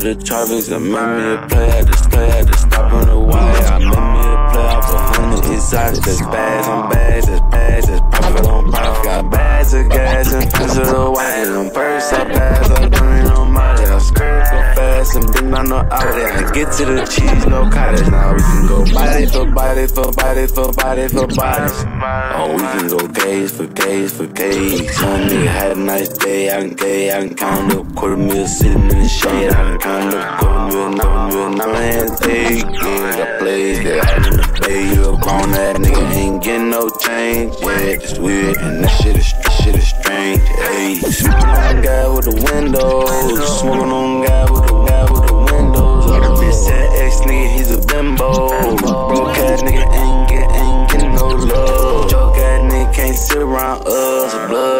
the Travis and made me a play. I just play, I just stop on the wire. I made me a play off a hundred exotic. That's bad, I'm bad, that's bad of and fence of the wine. On purse, I pass, I bring on my I skirt go fast and bring down no outlet. I get to the cheese, no cottage. Now we can go body for body for body for body for bodies. Oh, we can go gaze for gaze for gaze. Some nigga had a nice day, I can gay, I can count up quarter meal sitting in the shade. I can count That nigga, ain't getting no change. Yeah, it's weird, and that shit is, that shit is strange. Hey, smoking on guy with the windows, smoking on guy with the guy with the windows. Other bitch said ex nigga, he's a bimbo. Broke ass nigga ain't get, ain't getting no love. Joke ass nigga can't sit around us. Blood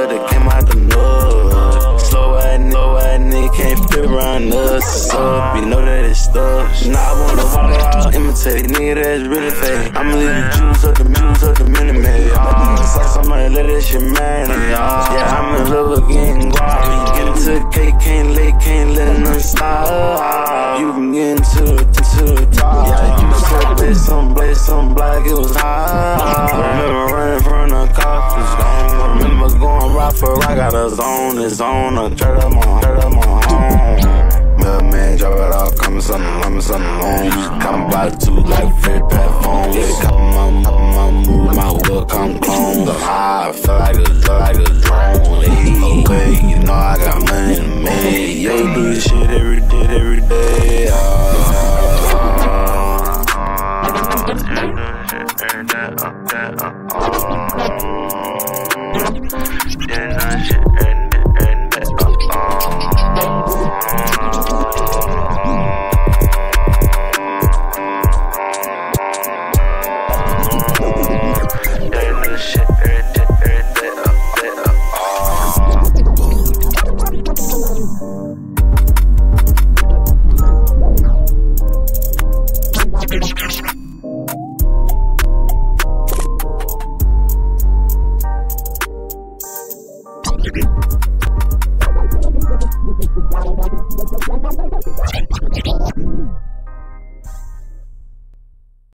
can't fit around us. Up, you know that it's stuff. Nah, I wanna walk out, imitate nigga that's really fake. I'ma leave the juice up the juice up the minute man. I'm suck somebody, let that shit marinate. Yeah, I'm in love again, guap. Get into the cake, can't lay, can't let nothing stop. You can get into the, to the top. Yeah, you said blaze some, blaze some black, it was hot. Rock, got a zone, it's on. I turn up my, turn up my home. Mailman, drop it off, coming something, coming something home. Come by two like Pat phone. Yeah, couple my, couple my move, my clone. The high, I feel like a, feel like a drone. Hey, okay, you know I got money make. Yo, do this shit every day, every day. Uh, uh, uh, uh, uh, uh, uh, uh, uh, uh,